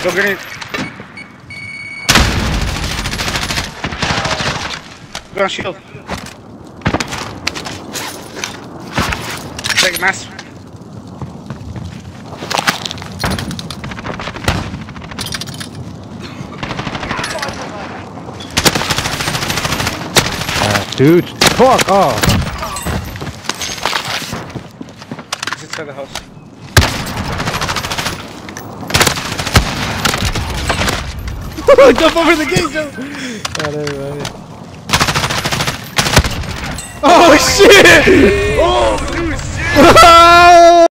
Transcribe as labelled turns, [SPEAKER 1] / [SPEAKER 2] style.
[SPEAKER 1] Go grenade. Go on shield. Take master.
[SPEAKER 2] Ah, dude, fuck off!
[SPEAKER 1] He's inside the house.
[SPEAKER 2] Jump over the gate, jump! Oh! Oh,
[SPEAKER 1] shit!
[SPEAKER 2] Oh